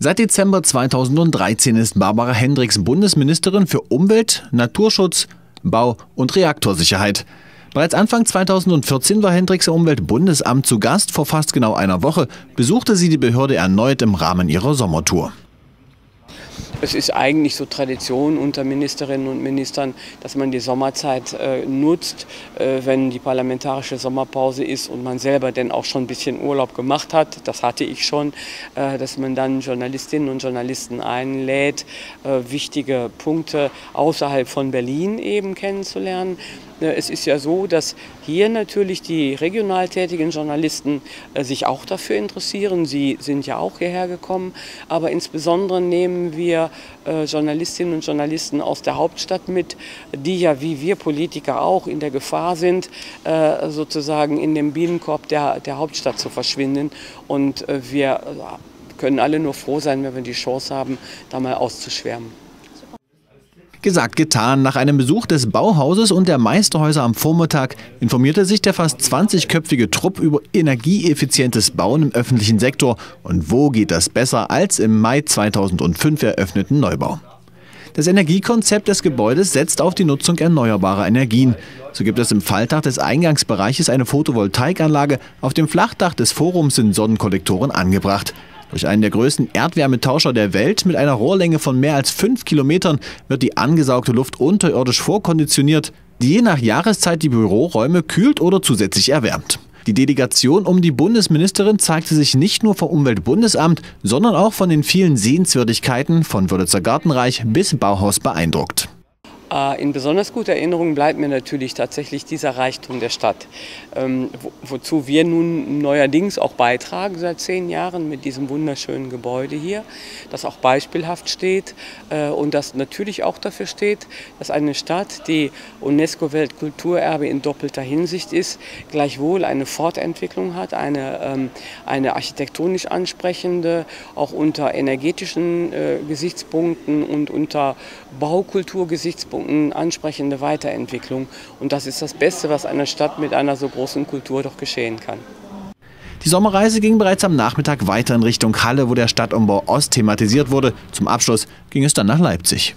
Seit Dezember 2013 ist Barbara Hendricks Bundesministerin für Umwelt, Naturschutz, Bau und Reaktorsicherheit. Bereits Anfang 2014 war Hendricks Umweltbundesamt zu Gast. Vor fast genau einer Woche besuchte sie die Behörde erneut im Rahmen ihrer Sommertour. Es ist eigentlich so Tradition unter Ministerinnen und Ministern, dass man die Sommerzeit äh, nutzt, äh, wenn die parlamentarische Sommerpause ist und man selber denn auch schon ein bisschen Urlaub gemacht hat. Das hatte ich schon, äh, dass man dann Journalistinnen und Journalisten einlädt, äh, wichtige Punkte außerhalb von Berlin eben kennenzulernen. Äh, es ist ja so, dass hier natürlich die regional tätigen Journalisten äh, sich auch dafür interessieren. Sie sind ja auch hierher gekommen. Aber insbesondere nehmen wir äh, Journalistinnen und Journalisten aus der Hauptstadt mit, die ja wie wir Politiker auch in der Gefahr sind, sozusagen in dem Bienenkorb der, der Hauptstadt zu verschwinden. Und wir können alle nur froh sein, wenn wir die Chance haben, da mal auszuschwärmen. Gesagt, getan. Nach einem Besuch des Bauhauses und der Meisterhäuser am Vormittag informierte sich der fast 20-köpfige Trupp über energieeffizientes Bauen im öffentlichen Sektor. Und wo geht das besser als im Mai 2005 eröffneten Neubau? Das Energiekonzept des Gebäudes setzt auf die Nutzung erneuerbarer Energien. So gibt es im Faltdach des Eingangsbereiches eine Photovoltaikanlage. Auf dem Flachdach des Forums sind Sonnenkollektoren angebracht. Durch einen der größten Erdwärmetauscher der Welt mit einer Rohrlänge von mehr als 5 Kilometern wird die angesaugte Luft unterirdisch vorkonditioniert, die je nach Jahreszeit die Büroräume kühlt oder zusätzlich erwärmt. Die Delegation um die Bundesministerin zeigte sich nicht nur vom Umweltbundesamt, sondern auch von den vielen Sehenswürdigkeiten von Wörlitzer Gartenreich bis Bauhaus beeindruckt. Äh, in besonders guter Erinnerung bleibt mir natürlich tatsächlich dieser Reichtum der Stadt, ähm, wozu wir nun neuerdings auch beitragen seit zehn Jahren mit diesem wunderschönen Gebäude hier, das auch beispielhaft steht äh, und das natürlich auch dafür steht, dass eine Stadt, die UNESCO-Weltkulturerbe in doppelter Hinsicht ist, gleichwohl eine Fortentwicklung hat, eine, ähm, eine architektonisch ansprechende, auch unter energetischen äh, Gesichtspunkten und unter Baukulturgesichtspunkten Gesichtspunkten ansprechende Weiterentwicklung. Und das ist das Beste, was einer Stadt mit einer so großen Kultur doch geschehen kann. Die Sommerreise ging bereits am Nachmittag weiter in Richtung Halle, wo der Stadtumbau Ost thematisiert wurde. Zum Abschluss ging es dann nach Leipzig.